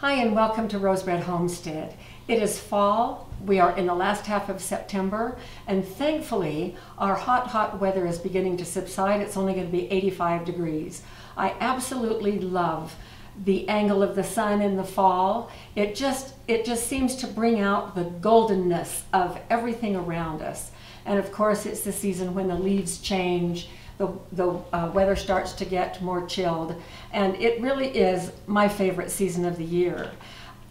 Hi and welcome to RoseRed Homestead. It is fall, we are in the last half of September, and thankfully our hot, hot weather is beginning to subside. It's only going to be 85 degrees. I absolutely love the angle of the sun in the fall. It just, it just seems to bring out the goldenness of everything around us. And of course, it's the season when the leaves change, the, the uh, weather starts to get more chilled, and it really is my favorite season of the year.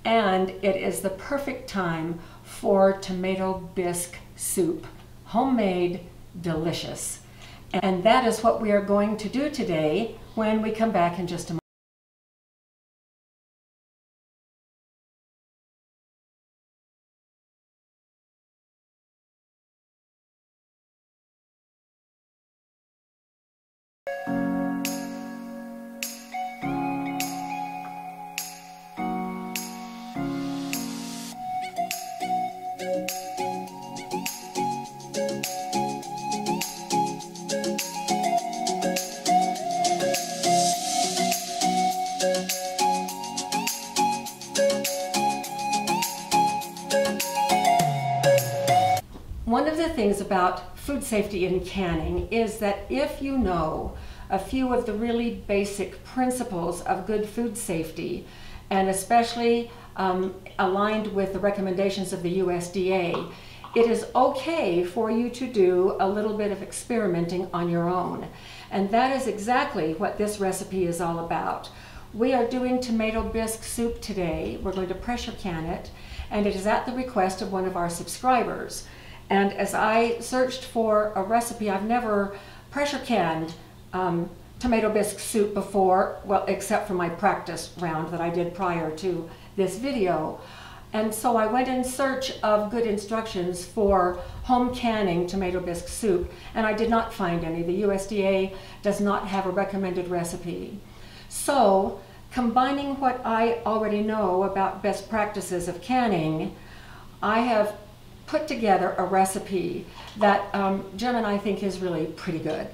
And it is the perfect time for tomato bisque soup, homemade, delicious. And that is what we are going to do today when we come back in just a moment. About food safety in canning is that if you know a few of the really basic principles of good food safety, and especially um, aligned with the recommendations of the USDA, it is okay for you to do a little bit of experimenting on your own. And that is exactly what this recipe is all about. We are doing tomato bisque soup today. We're going to pressure can it, and it is at the request of one of our subscribers. And as I searched for a recipe, I've never pressure canned um, tomato bisque soup before, well, except for my practice round that I did prior to this video. And so I went in search of good instructions for home canning tomato bisque soup, and I did not find any. The USDA does not have a recommended recipe. So, combining what I already know about best practices of canning, I have put together a recipe that um, Jim and I think is really pretty good.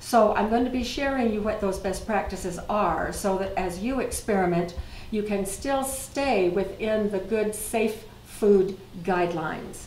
So I'm going to be sharing you what those best practices are so that as you experiment, you can still stay within the good, safe food guidelines.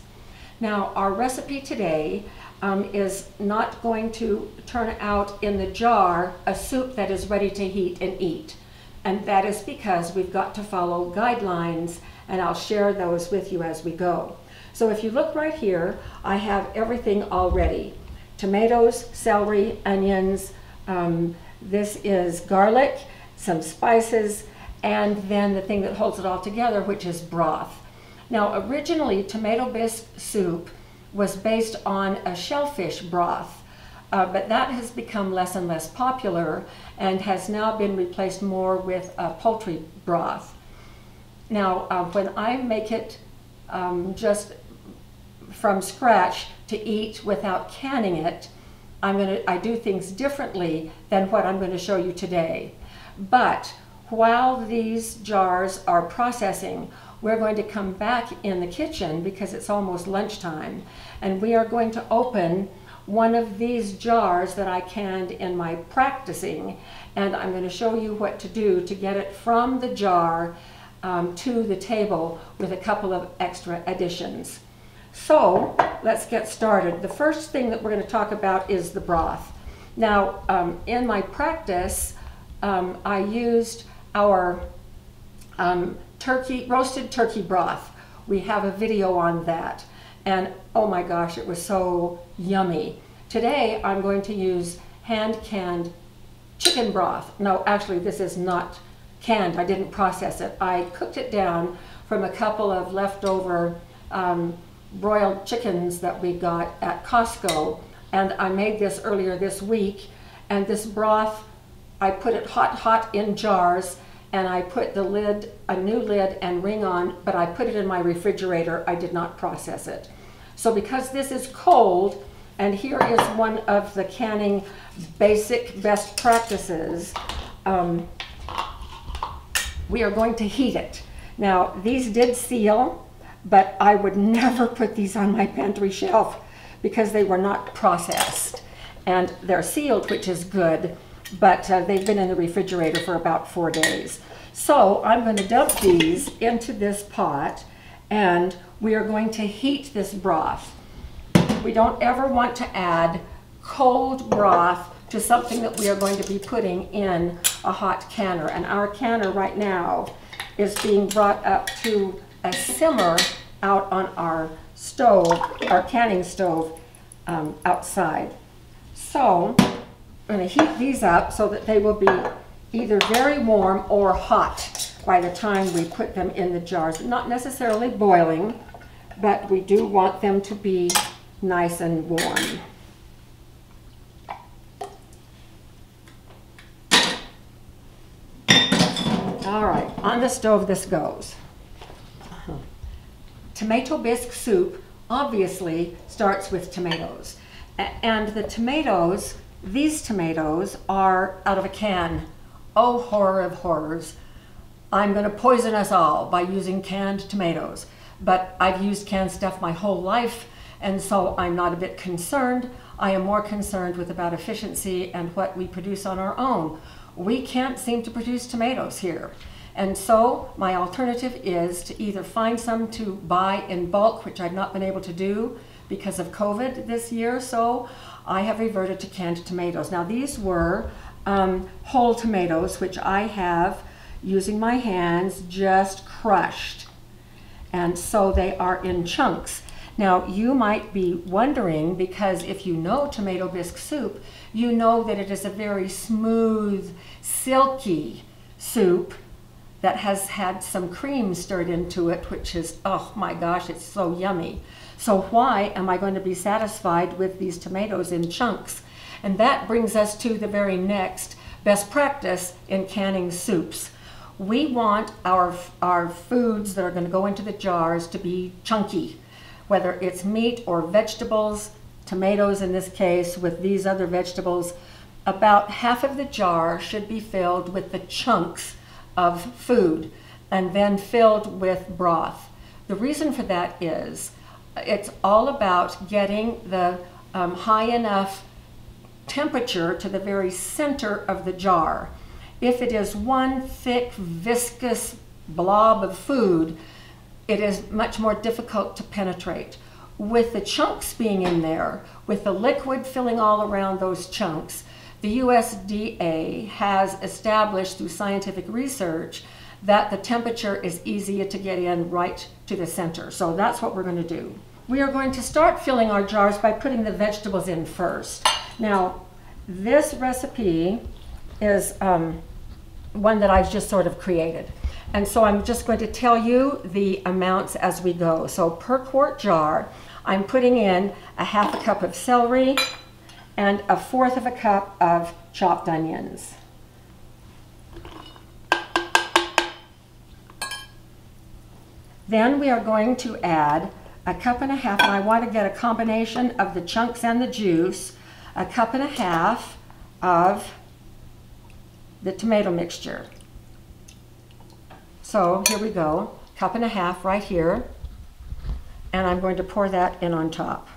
Now, our recipe today um, is not going to turn out in the jar a soup that is ready to heat and eat. And that is because we've got to follow guidelines, and I'll share those with you as we go. So if you look right here, I have everything already. Tomatoes, celery, onions, um, this is garlic, some spices, and then the thing that holds it all together, which is broth. Now, originally, tomato bisque soup was based on a shellfish broth, uh, but that has become less and less popular and has now been replaced more with a poultry broth. Now, uh, when I make it um, just from scratch to eat without canning it, I'm to I do things differently than what I'm going to show you today. But while these jars are processing, we're going to come back in the kitchen because it's almost lunchtime and we are going to open one of these jars that I canned in my practicing and I'm going to show you what to do to get it from the jar um, to the table with a couple of extra additions. So let's get started. The first thing that we're going to talk about is the broth. Now, um, in my practice, um, I used our um, turkey, roasted turkey broth. We have a video on that. And oh my gosh, it was so yummy. Today, I'm going to use hand-canned chicken broth. No, actually, this is not canned. I didn't process it. I cooked it down from a couple of leftover um, broiled chickens that we got at Costco. And I made this earlier this week. And this broth, I put it hot, hot in jars. And I put the lid, a new lid and ring on, but I put it in my refrigerator. I did not process it. So because this is cold, and here is one of the canning basic best practices, um, we are going to heat it. Now, these did seal, but I would never put these on my pantry shelf because they were not processed. And they're sealed, which is good, but uh, they've been in the refrigerator for about four days. So I'm going to dump these into this pot and we are going to heat this broth. We don't ever want to add cold broth to something that we are going to be putting in a hot canner. And our canner right now is being brought up to a simmer out on our stove, our canning stove um, outside. So I'm going to heat these up so that they will be either very warm or hot by the time we put them in the jars. Not necessarily boiling, but we do want them to be nice and warm. All right, on the stove this goes. Tomato bisque soup obviously starts with tomatoes. And the tomatoes, these tomatoes are out of a can. Oh, horror of horrors. I'm going to poison us all by using canned tomatoes. But I've used canned stuff my whole life, and so I'm not a bit concerned. I am more concerned with about efficiency and what we produce on our own. We can't seem to produce tomatoes here. And so my alternative is to either find some to buy in bulk, which I've not been able to do because of COVID this year. So I have reverted to canned tomatoes. Now these were um, whole tomatoes, which I have using my hands just crushed. And so they are in chunks. Now you might be wondering because if you know tomato bisque soup, you know that it is a very smooth, silky soup that has had some cream stirred into it, which is, oh my gosh, it's so yummy. So why am I going to be satisfied with these tomatoes in chunks? And that brings us to the very next best practice in canning soups. We want our, our foods that are going to go into the jars to be chunky, whether it's meat or vegetables, tomatoes in this case, with these other vegetables. About half of the jar should be filled with the chunks of food and then filled with broth. The reason for that is it's all about getting the um, high enough temperature to the very center of the jar. If it is one thick, viscous blob of food, it is much more difficult to penetrate. With the chunks being in there, with the liquid filling all around those chunks, the USDA has established through scientific research that the temperature is easier to get in right to the center. So that's what we're going to do. We are going to start filling our jars by putting the vegetables in first. Now, this recipe is um, one that I've just sort of created. And so I'm just going to tell you the amounts as we go. So per quart jar, I'm putting in a half a cup of celery, and a fourth of a cup of chopped onions. Then we are going to add a cup and a half, and I want to get a combination of the chunks and the juice, a cup and a half of the tomato mixture. So here we go, cup and a half right here, and I'm going to pour that in on top.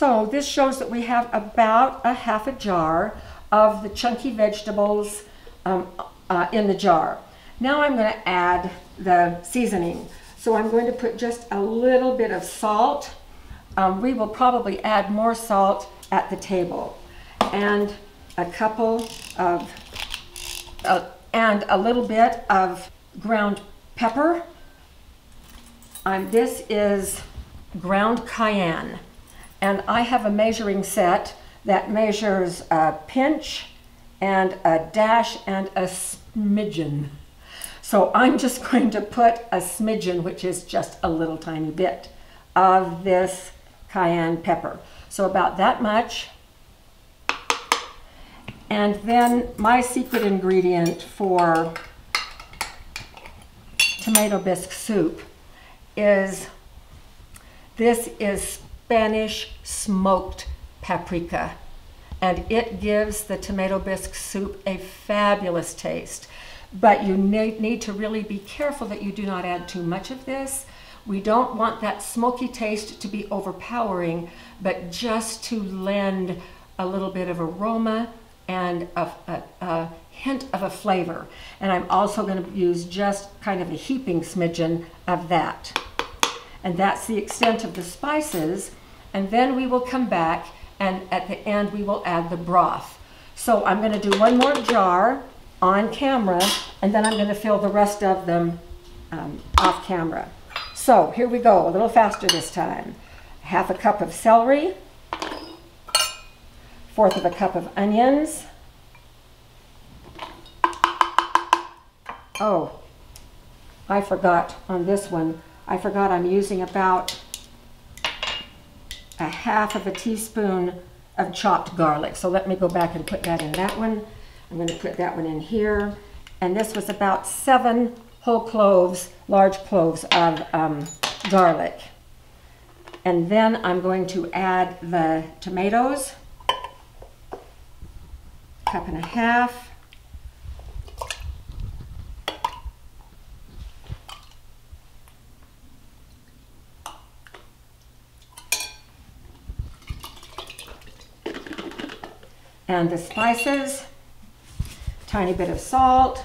So this shows that we have about a half a jar of the chunky vegetables um, uh, in the jar. Now I'm going to add the seasoning. So I'm going to put just a little bit of salt. Um, we will probably add more salt at the table. And a couple of, uh, and a little bit of ground pepper. Um, this is ground cayenne. And I have a measuring set that measures a pinch and a dash and a smidgen. So I'm just going to put a smidgen, which is just a little tiny bit of this cayenne pepper. So about that much. And then my secret ingredient for tomato bisque soup is this is Spanish smoked paprika. And it gives the tomato bisque soup a fabulous taste. But you need to really be careful that you do not add too much of this. We don't want that smoky taste to be overpowering, but just to lend a little bit of aroma and a, a, a hint of a flavor. And I'm also going to use just kind of a heaping smidgen of that. And that's the extent of the spices. And then we will come back and at the end we will add the broth. So I'm going to do one more jar on camera and then I'm going to fill the rest of them um, off camera. So here we go, a little faster this time. Half a cup of celery, fourth of a cup of onions. Oh, I forgot on this one, I forgot I'm using about a half of a teaspoon of chopped garlic. So let me go back and put that in that one. I'm going to put that one in here. And this was about seven whole cloves, large cloves of um, garlic. And then I'm going to add the tomatoes, cup and a half. And the spices, tiny bit of salt,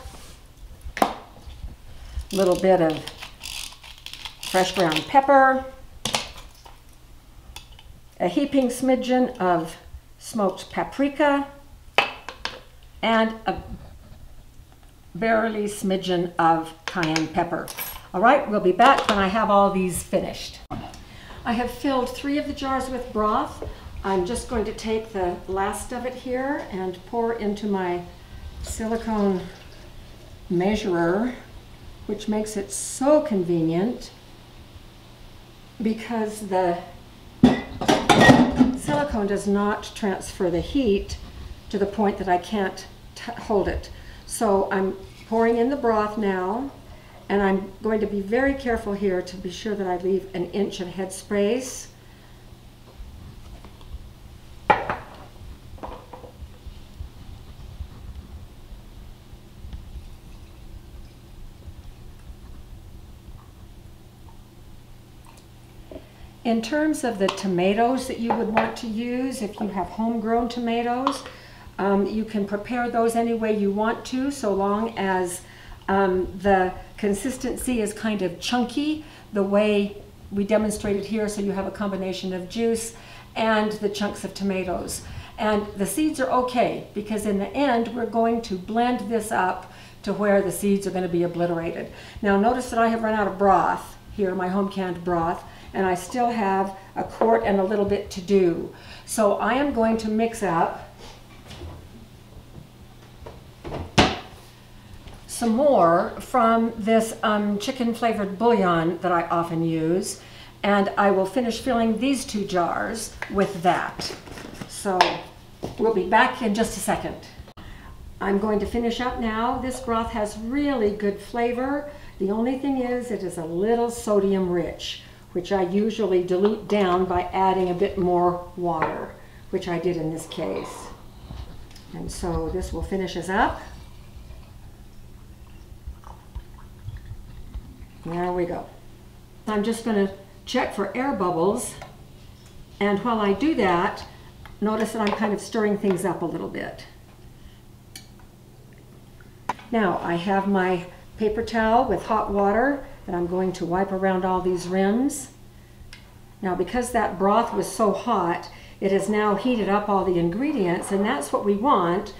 little bit of fresh ground pepper, a heaping smidgen of smoked paprika, and a barely smidgen of cayenne pepper. All right, we'll be back when I have all these finished. I have filled three of the jars with broth. I'm just going to take the last of it here and pour into my silicone measurer, which makes it so convenient because the silicone does not transfer the heat to the point that I can't hold it. So I'm pouring in the broth now, and I'm going to be very careful here to be sure that I leave an inch of head space In terms of the tomatoes that you would want to use, if you have homegrown tomatoes, um, you can prepare those any way you want to, so long as um, the consistency is kind of chunky, the way we demonstrated here, so you have a combination of juice and the chunks of tomatoes. And the seeds are okay, because in the end, we're going to blend this up to where the seeds are going to be obliterated. Now notice that I have run out of broth here, my home canned broth and I still have a quart and a little bit to do. So I am going to mix up some more from this um, chicken flavored bouillon that I often use and I will finish filling these two jars with that. So we'll be back in just a second. I'm going to finish up now. This broth has really good flavor. The only thing is it is a little sodium rich which I usually dilute down by adding a bit more water, which I did in this case. And so this will finish us up. There we go. I'm just going to check for air bubbles. And while I do that, notice that I'm kind of stirring things up a little bit. Now I have my paper towel with hot water that I'm going to wipe around all these rims. Now because that broth was so hot, it has now heated up all the ingredients and that's what we want.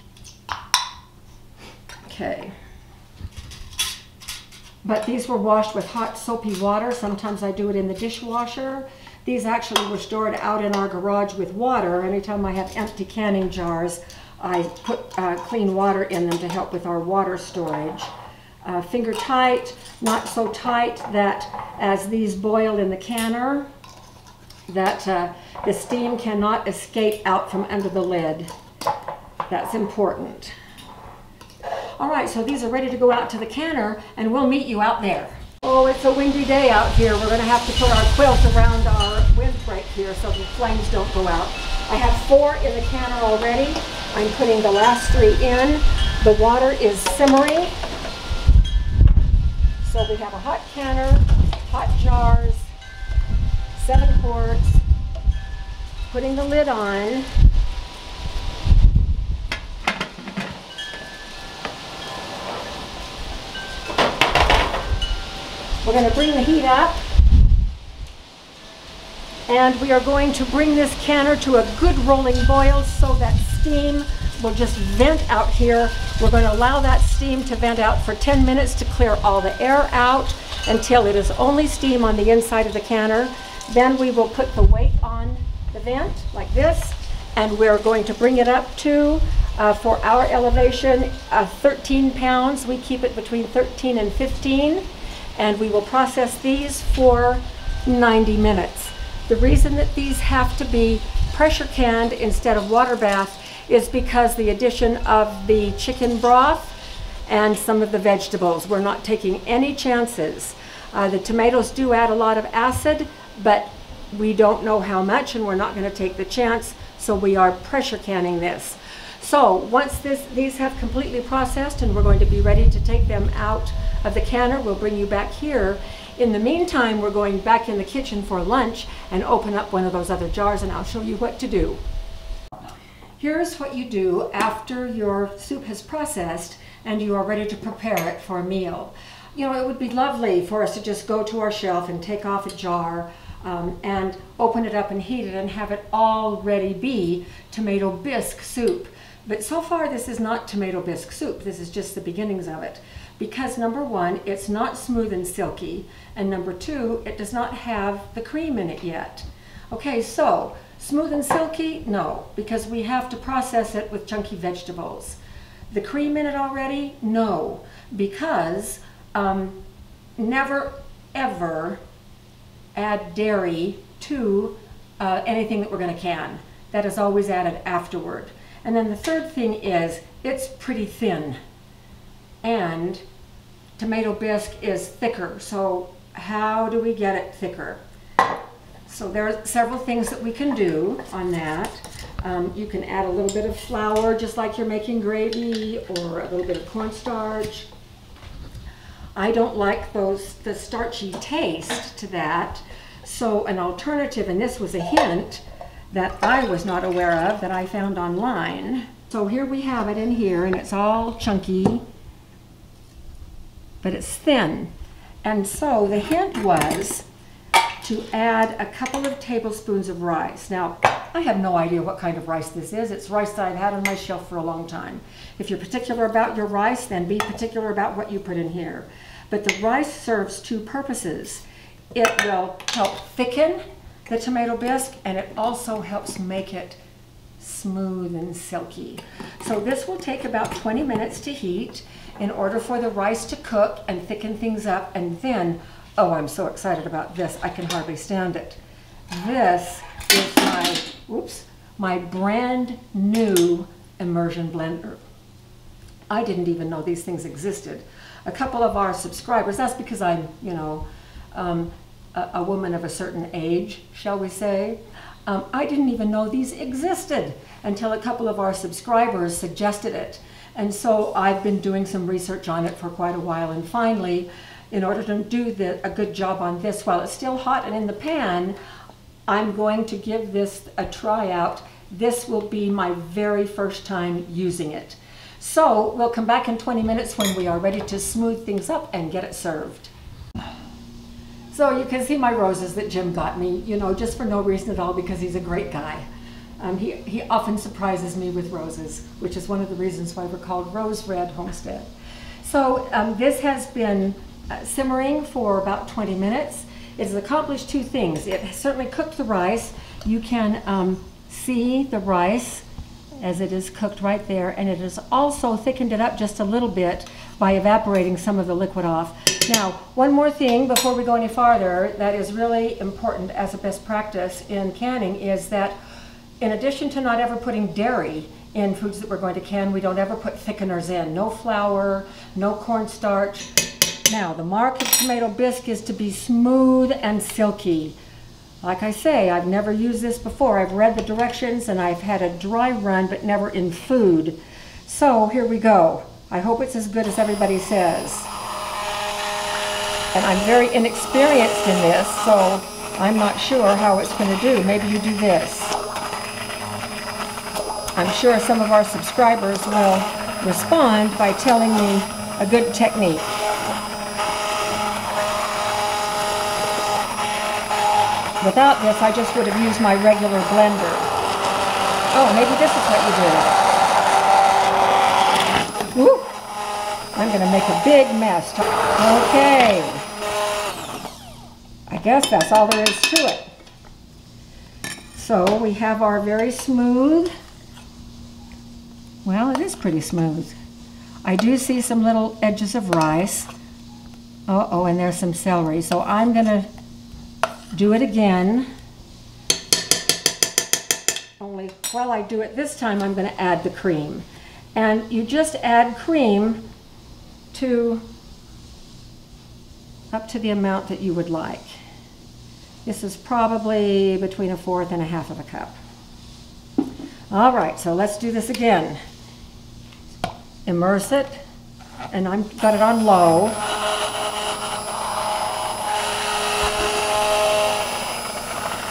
Okay. But these were washed with hot soapy water. Sometimes I do it in the dishwasher. These actually were stored out in our garage with water. Anytime I have empty canning jars, I put uh, clean water in them to help with our water storage uh, finger tight, not so tight that as these boil in the canner, that uh, the steam cannot escape out from under the lid. That's important. All right, so these are ready to go out to the canner and we'll meet you out there. Oh, it's a windy day out here. We're gonna have to put our quilt around our windbreak here so the flames don't go out. I have four in the canner already. I'm putting the last three in. The water is simmering so we have a hot canner, hot jars, seven quarts, putting the lid on. We're going to bring the heat up. And we are going to bring this canner to a good rolling boil so that steam will just vent out here. We're going to allow that steam to vent out for 10 minutes to clear all the air out until it is only steam on the inside of the canner. Then we will put the weight on the vent like this and we're going to bring it up to, uh, for our elevation, uh, 13 pounds. We keep it between 13 and 15 and we will process these for 90 minutes. The reason that these have to be pressure canned instead of water bath is because the addition of the chicken broth and some of the vegetables. We're not taking any chances. Uh, the tomatoes do add a lot of acid, but we don't know how much and we're not going to take the chance, so we are pressure canning this. So once this, these have completely processed and we're going to be ready to take them out of the canner, we'll bring you back here. In the meantime, we're going back in the kitchen for lunch and open up one of those other jars and I'll show you what to do. Here's what you do after your soup has processed and you are ready to prepare it for a meal. You know, it would be lovely for us to just go to our shelf and take off a jar um, and open it up and heat it and have it already be tomato bisque soup. But so far this is not tomato bisque soup, this is just the beginnings of it. Because number one, it's not smooth and silky, and number two, it does not have the cream in it yet. Okay, so Smooth and silky? No, because we have to process it with chunky vegetables. The cream in it already? No, because um, never ever add dairy to uh, anything that we're going to can. That is always added afterward. And then the third thing is it's pretty thin. And tomato bisque is thicker. So how do we get it thicker? So there are several things that we can do on that. Um, you can add a little bit of flour just like you're making gravy or a little bit of cornstarch. I don't like those the starchy taste to that. So an alternative, and this was a hint that I was not aware of that I found online. So here we have it in here and it's all chunky, but it's thin. And so the hint was to add a couple of tablespoons of rice. Now, I have no idea what kind of rice this is. It's rice that I've had on my shelf for a long time. If you're particular about your rice, then be particular about what you put in here. But the rice serves two purposes. It will help thicken the tomato bisque and it also helps make it smooth and silky. So this will take about 20 minutes to heat in order for the rice to cook and thicken things up and then Oh, I'm so excited about this. I can hardly stand it. This is my, whoops, my brand new immersion blender. I didn't even know these things existed. A couple of our subscribers, that's because I'm, you know, um, a, a, woman of a certain age, shall we say. Um, I didn't even know these existed until a couple of our subscribers suggested it. And so I've been doing some research on it for quite a while. And finally, in order to do the, a good job on this while it's still hot and in the pan, I'm going to give this a try out. This will be my very first time using it. So we'll come back in 20 minutes when we are ready to smooth things up and get it served. So you can see my roses that Jim got me, you know, just for no reason at all because he's a great guy. Um, he, he often surprises me with roses, which is one of the reasons why we're called Rose Red Homestead. So um, this has been uh, simmering for about 20 minutes. It has accomplished two things. It has certainly cooked the rice. You can um, see the rice as it is cooked right there, and it has also thickened it up just a little bit by evaporating some of the liquid off. Now, one more thing before we go any farther that is really important as a best practice in canning is that in addition to not ever putting dairy in foods that we're going to can, we don't ever put thickeners in. No flour, no cornstarch, now, the mark of tomato bisque is to be smooth and silky. Like I say, I've never used this before. I've read the directions and I've had a dry run, but never in food. So here we go. I hope it's as good as everybody says. And I'm very inexperienced in this, so I'm not sure how it's going to do. Maybe you do this. I'm sure some of our subscribers will respond by telling me a good technique. Without this, I just would have used my regular blender. Oh, maybe this is what you do. Woo! I'm going to make a big mess. Okay. I guess that's all there is to it. So we have our very smooth, well, it is pretty smooth. I do see some little edges of rice. Uh oh and there's some celery. So I'm going to do it again. Only while I do it this time, I'm going to add the cream. And you just add cream to up to the amount that you would like. This is probably between a fourth and a half of a cup. All right, so let's do this again. Immerse it, and I've got it on low.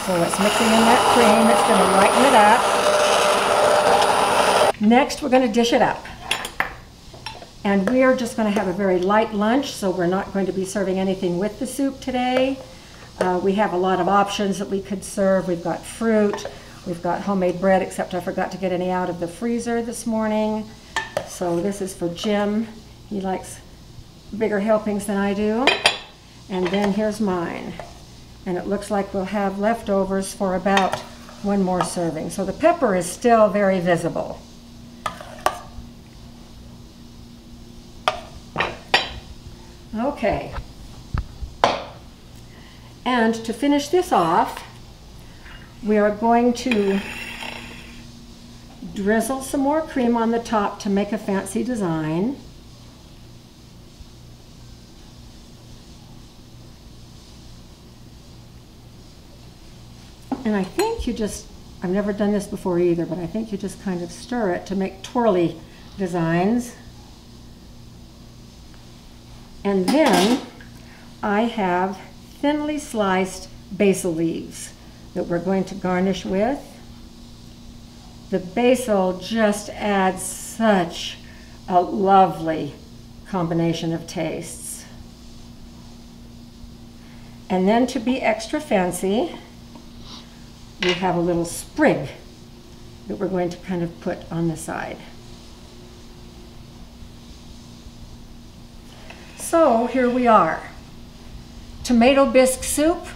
So it's mixing in that cream. It's going to lighten it up. Next, we're going to dish it up. And we are just going to have a very light lunch, so we're not going to be serving anything with the soup today. Uh, we have a lot of options that we could serve. We've got fruit, we've got homemade bread, except I forgot to get any out of the freezer this morning. So this is for Jim. He likes bigger helpings than I do. And then here's mine and it looks like we'll have leftovers for about one more serving. So the pepper is still very visible. Okay. And to finish this off, we are going to drizzle some more cream on the top to make a fancy design. And I think you just, I've never done this before either, but I think you just kind of stir it to make twirly designs. And then I have thinly sliced basil leaves that we're going to garnish with. The basil just adds such a lovely combination of tastes. And then to be extra fancy, we have a little sprig that we're going to kind of put on the side. So here we are. Tomato bisque soup.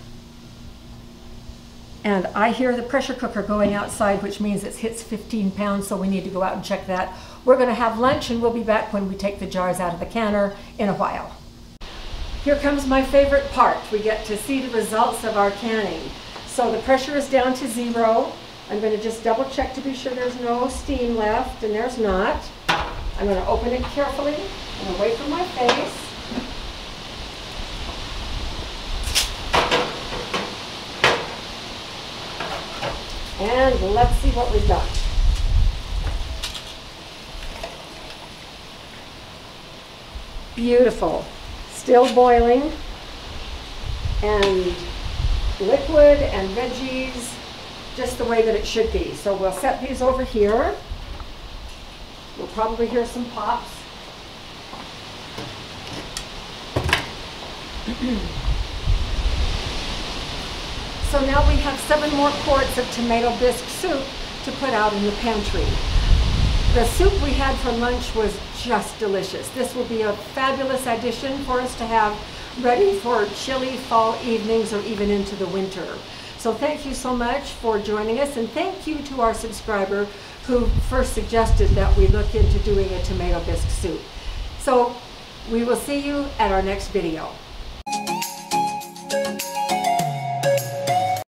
And I hear the pressure cooker going outside, which means it hits 15 pounds, so we need to go out and check that. We're gonna have lunch and we'll be back when we take the jars out of the canner in a while. Here comes my favorite part. We get to see the results of our canning. So the pressure is down to zero. I'm going to just double check to be sure there's no steam left, and there's not. I'm going to open it carefully and away from my face. And let's see what we've got. Beautiful. Still boiling. And liquid and veggies just the way that it should be. So we'll set these over here. We'll probably hear some pops. so now we have seven more quarts of tomato bisque soup to put out in the pantry. The soup we had for lunch was just delicious. This will be a fabulous addition for us to have ready for chilly fall evenings or even into the winter. So thank you so much for joining us and thank you to our subscriber who first suggested that we look into doing a tomato bisque soup. So we will see you at our next video.